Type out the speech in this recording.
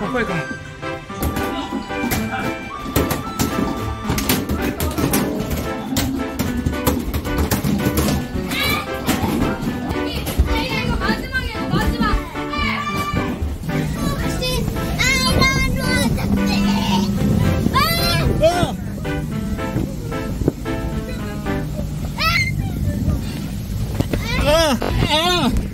怖いかもああ。